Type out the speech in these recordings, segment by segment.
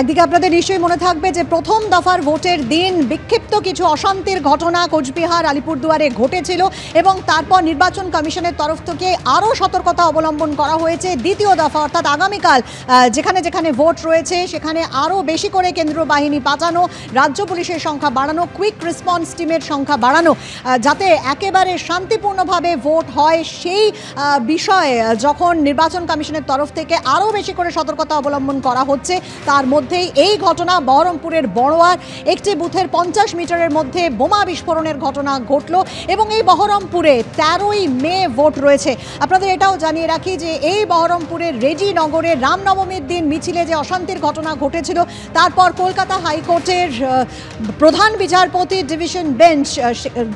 একদিকে আপনাদের নিশ্চয়ই মনে থাকবে যে প্রথম দফার ভোটের দিন বিক্ষিপ্ত কিছু অশান্তির ঘটনা কোচবিহার, আলিপুরদুয়ারে ঘটেছিল এবং তারপর নির্বাচন কমিশনের তরফ থেকে আরও সতর্কতা অবলম্বন করা হয়েছে দ্বিতীয় দফা। অর্থাৎ আগামীকাল যেখানে যেখানে ভোট রয়েছে, সেখানে আরও বেশি করে কেন্দ্রীয় বাহিনী পাঠানো, রাজ্য পুলিশের সংখ্যা বাড়ানো কুইক রেসপন্স টিমের সংখ্যা বাড়ানো যাতে একেবারে শান্তিপূর্ণভাবে ভোট হয় সেই বিষয়ে যখন নির্বাচন কমিশনের তরফ থেকে আরও বেশি করে সতর্কতা অবলম্বন করা হচ্ছে, তার মধ্যেই এই ঘটনা বহরমপুরের বড়োয়ার। একটি বুথের পঞ্চাশ মিটারের মধ্যে বোমা বিস্ফোরণের ঘটনা ঘটলো এবং এই বহরমপুরে তেরোই মে ভোট রয়েছে। আপনাদের এটাও জানিয়ে রাখি যে এই বহরমপুরের রেজিনগরে রামনবমীর দিন মিছিলে যে অশান্তির ঘটনা ঘটেছিল, তারপর কলকাতা হাইকোর্টের প্রধান বিচারপতি ডিভিশন বেঞ্চ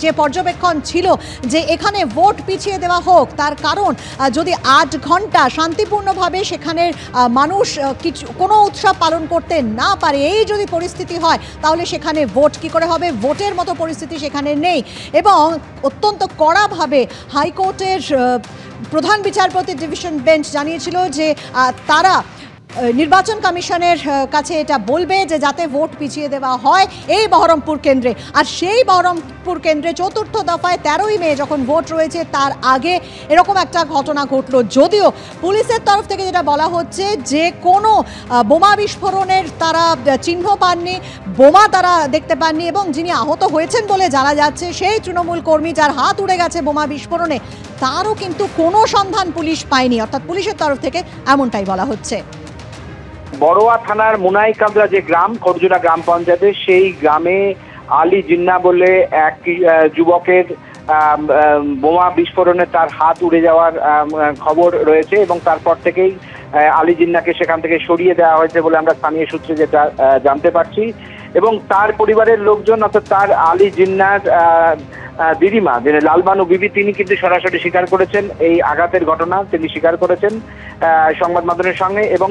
যে পর্যবেক্ষণ ছিল যে এখানে ভোট পিছিয়ে দেওয়া হোক, তার কারণ যদি আট ঘণ্টা শান্তিপূর্ণভাবে সেখানের মানুষ কিছু, কোনো উৎসব পালন করতে না পারে এই যদি পরিস্থিতি হয়, তাহলে সেখানে ভোট কি করে হবে? ভোটের মতো পরিস্থিতি সেখানে নেই। এবং অত্যন্ত কড়াভাবে হাইকোর্টের প্রধান বিচারপতি ডিভিশন বেঞ্চ জানিয়েছিল যে তারা নির্বাচন কমিশনের কাছে এটা বলবে যে যাতে ভোট পিছিয়ে দেওয়া হয় এই বহরমপুর কেন্দ্রে। আর সেই বহরমপুর কেন্দ্রে চতুর্থ দফায় তেরোই মে যখন ভোট রয়েছে, তার আগে এরকম একটা ঘটনা ঘটলো। যদিও পুলিশের তরফ থেকে যেটা বলা হচ্ছে যে কোনো বোমা বিস্ফোরণের তারা চিহ্ন পাননি, বোমা তারা দেখতে পাননি এবং যিনি আহত হয়েছেন বলে জানা যাচ্ছে, সেই তৃণমূল কর্মী যার হাত উড়ে গেছে বোমা বিস্ফোরণে, তারও কিন্তু কোনো সন্ধান পুলিশ পায়নি। অর্থাৎ পুলিশের তরফ থেকে এমনটাই বলা হচ্ছে। বড়োয়া থানার মুনাইকান্দা যে গ্রাম, খরজুরা গ্রাম পঞ্চায়েতের, সেই গ্রামে আলী জিন্না বলে এক যুবকের বোমা বিস্ফোরণে তার হাত উড়ে যাওয়ার খবর রয়েছে এবং তারপর থেকেই আলী জিন্নাকে সেখান থেকে সরিয়ে দেওয়া হয়েছে বলে আমরা স্থানীয় সূত্রে যেটা জানতে পারছি। এবং তার পরিবারের লোকজন, অর্থাৎ তার আলী জিন্নার দিদিমা, যিনি লালবানু বিবি, তিনি কিন্তু সরাসরি স্বীকার করেছেন এই আঘাতের ঘটনা, তিনি স্বীকার করেছেন সংবাদ মাধ্যমের সঙ্গে এবং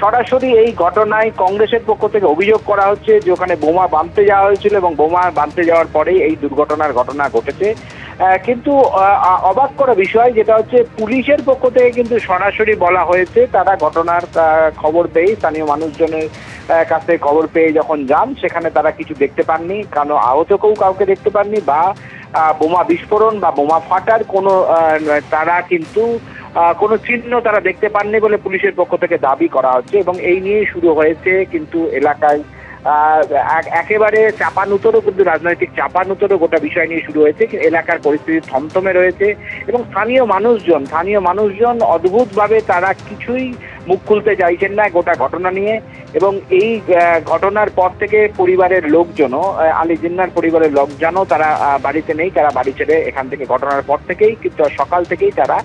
সরাসরি এই ঘটনায় কংগ্রেসের পক্ষ থেকে অভিযোগ করা হচ্ছে যে ওখানে বোমা বাঁধতে যাওয়া হয়েছিল এবং বোমা বাঁধতে যাওয়ার পরেই এই দুর্ঘটনার ঘটনা ঘটেছে। কিন্তু অবাক করা বিষয় যেটা হচ্ছে, পুলিশের পক্ষ থেকে কিন্তু সরাসরি বলা হয়েছে, তারা ঘটনার খবর দেয় স্থানীয় মানুষজনের কাছ খবর পেয়ে যখন যান, সেখানে তারা কিছু দেখতে পাননি কারণ আহত কেউ কাউকে দেখতে পাননি, বা বোমা বিস্ফোরণ বা বোমা ফাটার কোনো তারা কিন্তু কোনো চিহ্ন তারা দেখতে পাননি বলে পুলিশের পক্ষ থেকে দাবি করা হচ্ছে এবং এই নিয়ে শুরু হয়েছে কিন্তু এলাকায় একেবারে চাপানুতরও কিন্তু রাজনৈতিক চাপানুতরও গোটা বিষয় নিয়ে শুরু হয়েছে এলাকার পরিস্থিতি থমথমে রয়েছে এবং স্থানীয় মানুষজন স্থানীয় মানুষজন অদ্ভুতভাবে তারা কিছুই মুখ খুলতে চাইছেন না গোটা ঘটনা নিয়ে। এবং এই ঘটনার পর থেকে পরিবারের লোকজনও আলী জিন্নার পরিবারের লোকজনও তারা বাড়িতে নেই, তারা বাড়ি ছেড়ে এখান থেকে ঘটনার পর থেকেই, কিন্তু সকাল থেকেই তারা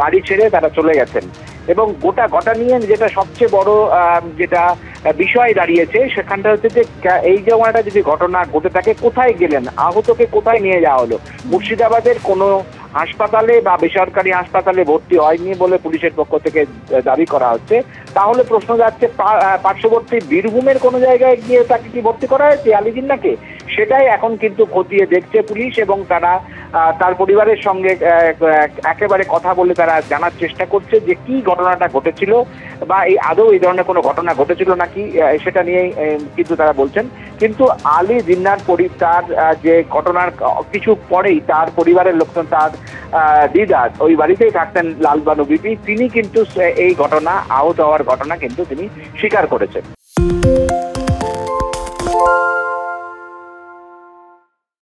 বাড়ি ছেড়ে তারা চলে গেছেন। এবং গোটা ঘটা নিয়ে যেটা সবচেয়ে বড় যেটা বিষয় দাঁড়িয়েছে, সেখানটা হচ্ছে যে এই যে যদি ঘটনা ঘটে থাকে, কোথায় গেলেন? আহতকে কোথায় নিয়ে যাওয়া হলো? মুর্শিদাবাদের কোনো হাসপাতালে বা বেসরকারি হাসপাতালে ভর্তি হয়নি বলে পুলিশের পক্ষ থেকে দাবি করা হচ্ছে। তাহলে প্রশ্ন যাচ্ছে পার্শ্ববর্তী বীরভূমের কোনো জায়গায় গিয়ে তাকে কি ভর্তি করা হয়েছে? আলী সেটাই এখন কিন্তু খতিয়ে দেখছে পুলিশ এবং তারা তার পরিবারের সঙ্গে একেবারে কথা বলে তারা জানার চেষ্টা করছে যে কি ঘটনাটা ঘটেছিল বা এই আদৌ এই ধরনের কোনো ঘটনা ঘটেছিল নাকি সেটা নিয়েই কিন্তু তারা বলছেন। কিন্তু আলী জিন্নার পরি তার যে ঘটনার কিছু পরেই তার পরিবারের লোকজন তার আহ, দিদা ওই বাড়িতেই থাকতেন লালবানু বিপি তিনি কিন্তু এই ঘটনা আহত হওয়ার ঘটনা কিন্তু তিনি স্বীকার করেছেন।